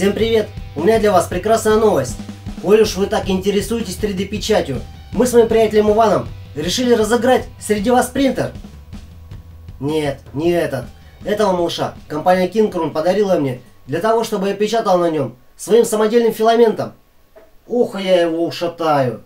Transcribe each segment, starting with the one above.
Всем привет! У меня для вас прекрасная новость. Коль уж вы так интересуетесь 3D печатью, мы с моим приятелем Иваном решили разыграть среди вас принтер. Нет, не этот. Этого малыша компания Кинкрун подарила мне для того, чтобы я печатал на нем своим самодельным филаментом. Ух, я его ушатаю.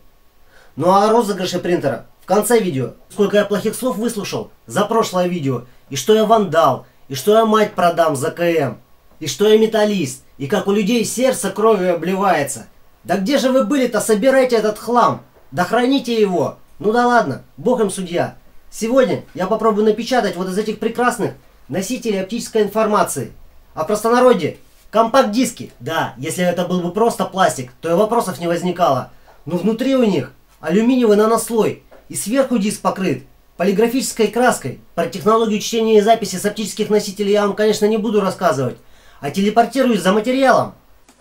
Ну а о розыгрыше принтера в конце видео. Сколько я плохих слов выслушал за прошлое видео. И что я вандал. И что я мать продам за КМ. И что я металлист. И как у людей сердце кровью обливается. Да где же вы были-то? Собирайте этот хлам. Да храните его. Ну да ладно, бог им судья. Сегодня я попробую напечатать вот из этих прекрасных носителей оптической информации. А простонародье компакт-диски. Да, если это был бы просто пластик, то и вопросов не возникало. Но внутри у них алюминиевый нанослой. И сверху диск покрыт полиграфической краской. Про технологию чтения и записи с оптических носителей я вам, конечно, не буду рассказывать. А телепортируюсь за материалом.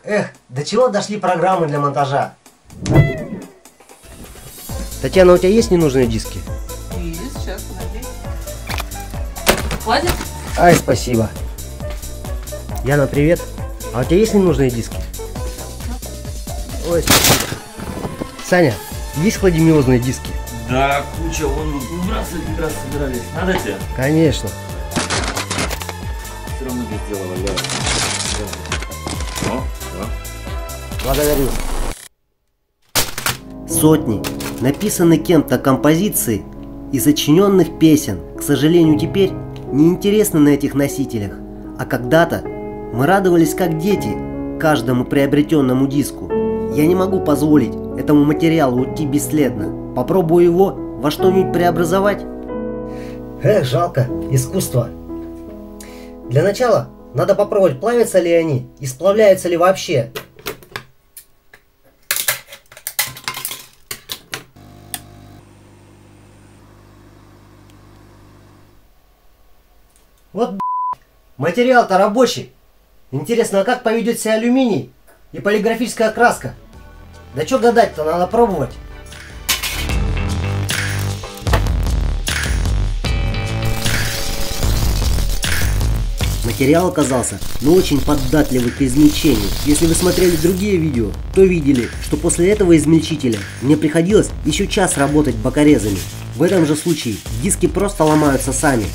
Эх, до чего дошли программы для монтажа? Татьяна, у тебя есть ненужные диски? Есть, сейчас, подожди. Хватит? Ай, спасибо. Яна, привет. А у тебя есть ненужные диски? Ой, спасибо. Саня, есть хладимиозные диски? Да, куча, вон выбрасывать как раз собирались. Надо тебе? Конечно. Все равно без дела валяется. О, да. Благодарю. Сотни написаны кем-то композиции и сочиненных песен, к сожалению, теперь не интересны на этих носителях. А когда-то мы радовались как дети каждому приобретенному диску. Я не могу позволить этому материалу уйти бесследно. Попробую его во что-нибудь преобразовать. Эх, жалко, искусство. Для начала надо попробовать, плавятся ли они и сплавляются ли вообще. Вот материал-то рабочий. Интересно, а как поведет себя алюминий и полиграфическая краска? Да что гадать-то, надо пробовать. Материал оказался, но очень податливый к измельчению. Если вы смотрели другие видео, то видели, что после этого измельчителя мне приходилось еще час работать бокорезами. В этом же случае диски просто ломаются сами.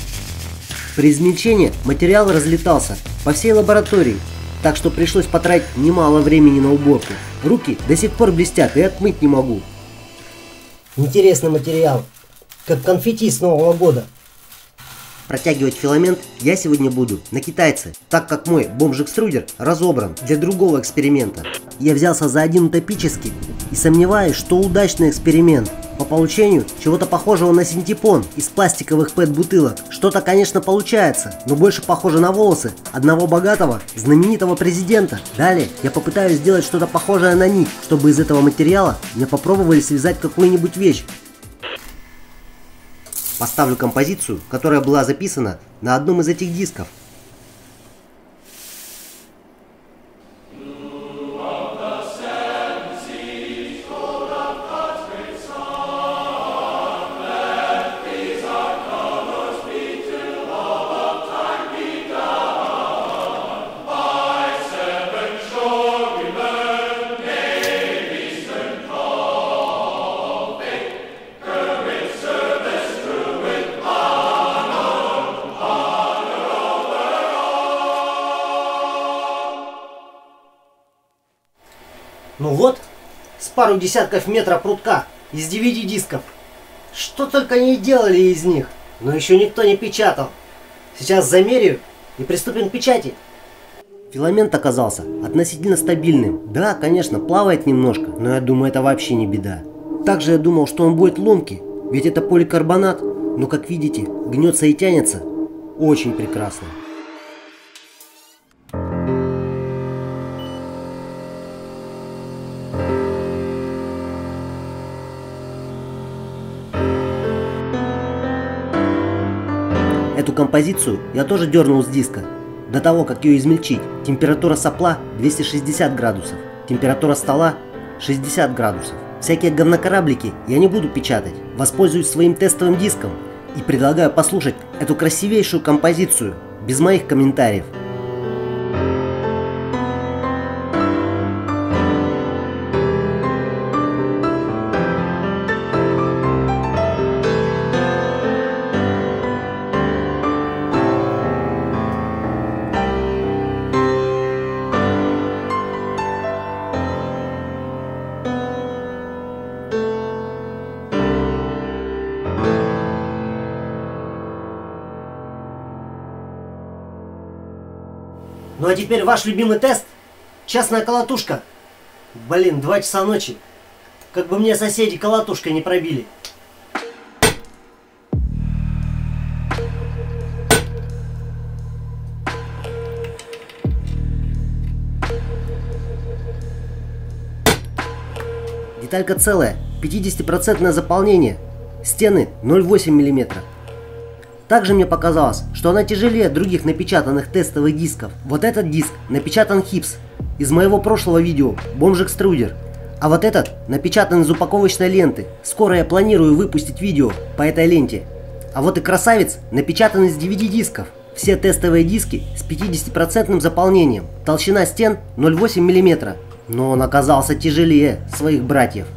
При измельчении материал разлетался по всей лаборатории, так что пришлось потратить немало времени на уборку. Руки до сих пор блестят и отмыть не могу. Интересный материал, как конфетти с Нового года. Протягивать филамент я сегодня буду на китайце, так как мой бомж-экструдер разобран для другого эксперимента. Я взялся за один утопический и сомневаюсь, что удачный эксперимент по получению чего-то похожего на синтепон из пластиковых пэт-бутылок. Что-то, конечно, получается, но больше похоже на волосы одного богатого, знаменитого президента. Далее я попытаюсь сделать что-то похожее на них, чтобы из этого материала мне попробовали связать какую-нибудь вещь. Поставлю композицию, которая была записана на одном из этих дисков. Ну вот, с пару десятков метров прутка из девяти дисков. Что только не делали из них, но еще никто не печатал. Сейчас замерю и приступим к печати. Филамент оказался относительно стабильным. Да, конечно, плавает немножко, но я думаю, это вообще не беда. Также я думал, что он будет ломкий, ведь это поликарбонат, но как видите, гнется и тянется. Очень прекрасно. Эту композицию я тоже дернул с диска. До того, как ее измельчить, температура сопла 260 градусов, температура стола 60 градусов. Всякие говнокораблики я не буду печатать, воспользуюсь своим тестовым диском и предлагаю послушать эту красивейшую композицию без моих комментариев. Ну а теперь ваш любимый тест. Частная колотушка. Блин, два часа ночи. Как бы мне соседи колотушкой не пробили. Деталька целая, 50% заполнение. Стены 0,8 мм. Также мне показалось, что она тяжелее других напечатанных тестовых дисков. Вот этот диск напечатан хипс из моего прошлого видео Бомж Экструдер. А вот этот напечатан из упаковочной ленты. Скоро я планирую выпустить видео по этой ленте. А вот и красавец напечатан из DVD дисков. Все тестовые диски с 50% заполнением. Толщина стен 0,8 мм. Но он оказался тяжелее своих братьев.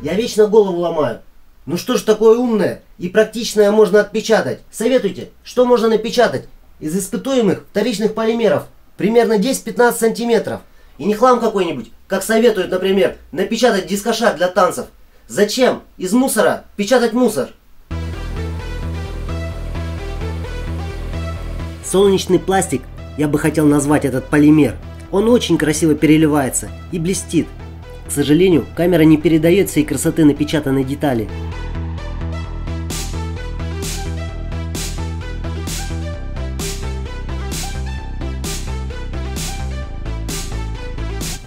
Я вечно голову ломаю. Ну что ж такое умное и практичное можно отпечатать? Советуйте, что можно напечатать из испытуемых вторичных полимеров? Примерно 10-15 сантиметров. И не хлам какой-нибудь, как советуют, например, напечатать дискошар для танцев. Зачем из мусора печатать мусор? Солнечный пластик, я бы хотел назвать этот полимер. Он очень красиво переливается и блестит. К сожалению, камера не передает всей красоты напечатанной детали.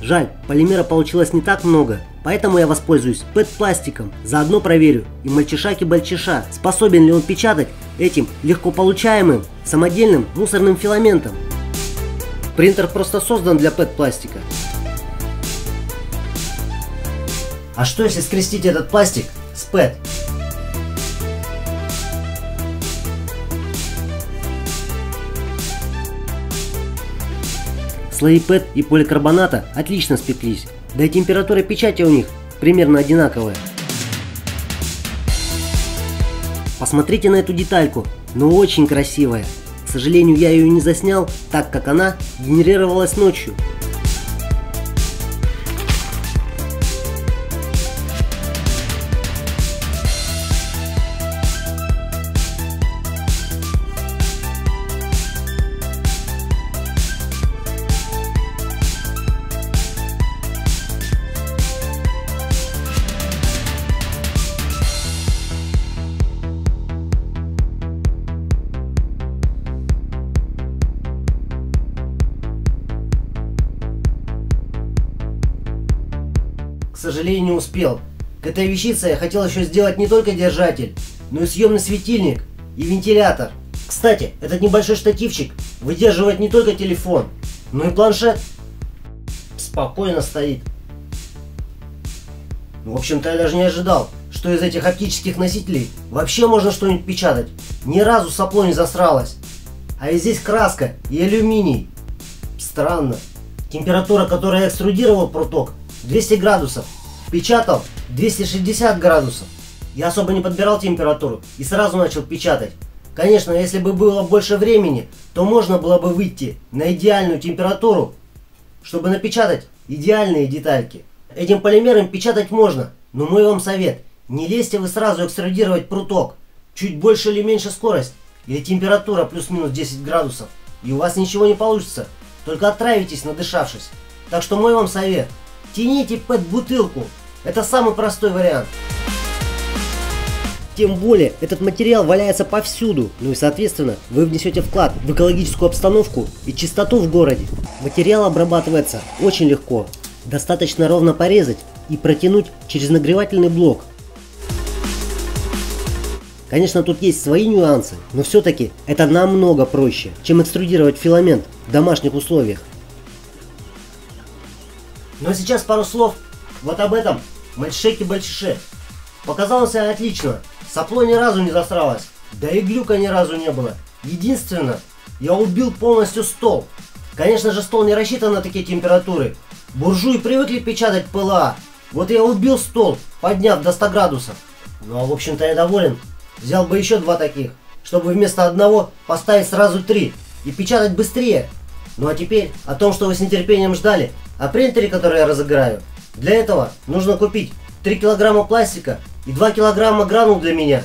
Жаль, полимера получилось не так много, поэтому я воспользуюсь ПЭТ-пластиком. Заодно проверю и мальчишаки-бальчиша, способен ли он печатать этим легко получаемым самодельным мусорным филаментом. Принтер просто создан для ПЭТ-пластика. А что если скрестить этот пластик с ПЭТ? Слои ПЭТ и поликарбоната отлично спеклись, да и температура печати у них примерно одинаковая. Посмотрите на эту детальку, но очень красивая. К сожалению, я ее не заснял, так как она генерировалась ночью. Сожалению, не успел. К этой вещице я хотел еще сделать не только держатель, но и съемный светильник и вентилятор. Кстати, этот небольшой штативчик выдерживает не только телефон, но и планшет. Спокойно стоит. В общем-то, я даже не ожидал, что из этих оптических носителей вообще можно что-нибудь печатать. Ни разу сопло не засралось. А и здесь краска и алюминий. Странно. Температура, которой я экструдировал пруток, 200 градусов. Печатал 260 градусов. Я особо не подбирал температуру и сразу начал печатать. Конечно, если бы было больше времени, то можно было бы выйти на идеальную температуру, чтобы напечатать идеальные детальки. Этим полимером печатать можно, но мой вам совет, не лезьте вы сразу экструдировать пруток. Чуть больше или меньше скорость, или температура плюс-минус 10 градусов, и у вас ничего не получится, только отравитесь, надышавшись. Так что мой вам совет, тяните под бутылку, это самый простой вариант. Тем более, этот материал валяется повсюду, ну и соответственно, вы внесете вклад в экологическую обстановку и чистоту в городе. Материал обрабатывается очень легко. Достаточно ровно порезать и протянуть через нагревательный блок. Конечно, тут есть свои нюансы, но все-таки это намного проще, чем экструдировать филамент в домашних условиях. А сейчас пару слов вот об этом мальчишеке-бальчише. Показалось себя отлично, сопло ни разу не засралось, да и глюка ни разу не было. Единственное, я убил полностью стол. Конечно же стол не рассчитан на такие температуры. Буржуи привыкли печатать ПЛА. Вот я убил стол, подняв до 100 градусов. Ну а в общем-то я доволен. Взял бы еще два таких, чтобы вместо одного поставить сразу три и печатать быстрее. Ну а теперь о том, что вы с нетерпением ждали, о принтере, который я разыграю. Для этого нужно купить 3 килограмма пластика и 2 килограмма гранул для меня.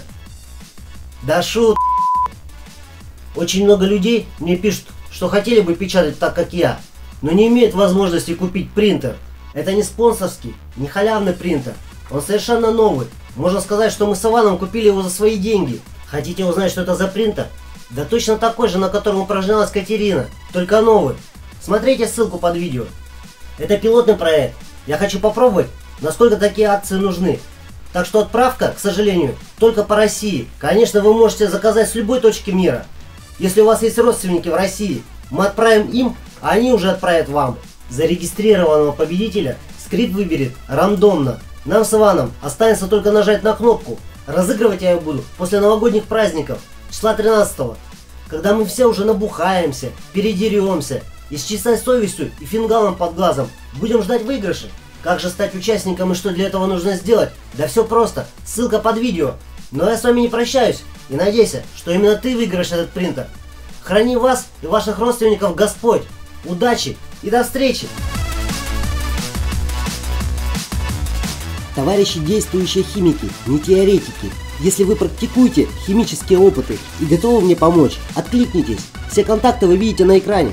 Да шут. Очень много людей мне пишут, что хотели бы печатать так, как я, но не имеют возможности купить принтер. Это не спонсорский, не халявный принтер. Он совершенно новый. Можно сказать, что мы с Иваном купили его за свои деньги. Хотите узнать, что это за принтер? Да точно такой же, на котором упражнялась Катерина, только новый. Смотрите ссылку под видео. Это пилотный проект. Я хочу попробовать, насколько такие акции нужны. Так что отправка, к сожалению, только по России. Конечно, вы можете заказать с любой точки мира. Если у вас есть родственники в России, мы отправим им, а они уже отправят вам. Зарегистрированного победителя скрипт выберет рандомно. Нам с Иваном останется только нажать на кнопку. Разыгрывать я ее буду после новогодних праздников, числа 13 когда мы все уже набухаемся, передеремся и с чистой совестью и фингалом под глазом будем ждать выигрыша. Как же стать участником и что для этого нужно сделать? Да все просто. Ссылка под видео. Но я с вами не прощаюсь и надейся, что именно ты выиграешь этот принтер. Храни вас и ваших родственников Господь. Удачи и до встречи! Товарищи действующие химики, не теоретики. Если вы практикуете химические опыты и готовы мне помочь, откликнитесь. Все контакты вы видите на экране.